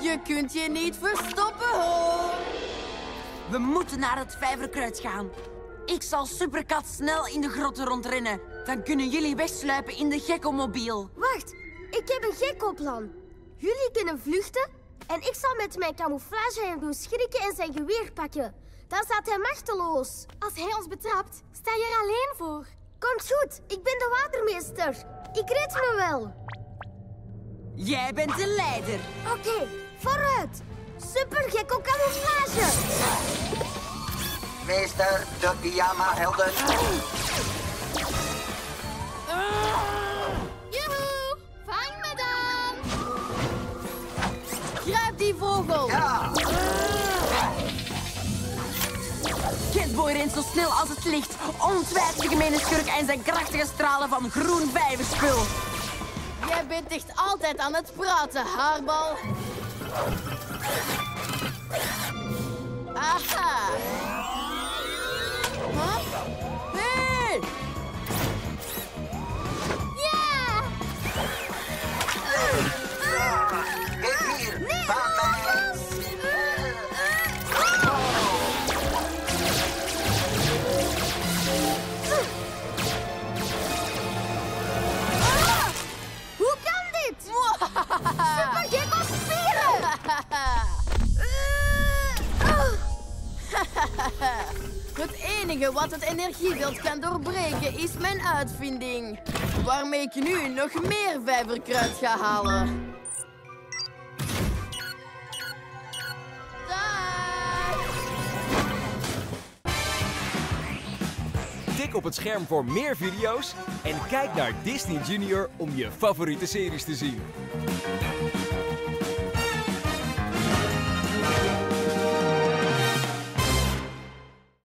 Je kunt je niet verstoppen, hoor. We moeten naar het vijverkruid gaan. Ik zal Superkat snel in de grotten rondrennen. Dan kunnen jullie wegsluipen in de gekkomobiel. Wacht, ik heb een gekkoplan. Jullie kunnen vluchten en ik zal met mijn camouflage hem doen schrikken en zijn geweer pakken. Dan staat hij machteloos. Als hij ons betrapt, sta je er alleen voor. Komt goed, ik ben de watermeester. Ik red me wel. Jij bent de leider. Oké, vooruit. Super gekko camouflage. Meester, de pyjama-helden. Joehoe, vang me dan. Grijp die vogel. Ja, Catboy rent zo snel als het licht. Ontwijdt de gemene schurk en zijn krachtige stralen van groen vijverspul. Jij bent echt altijd aan het praten, haarbal. 帰ってきた。Het enige wat het energieveld kan doorbreken is mijn uitvinding. Waarmee ik nu nog meer vijverkruid ga halen. Tik op het scherm voor meer video's en kijk naar Disney Junior om je favoriete series te zien.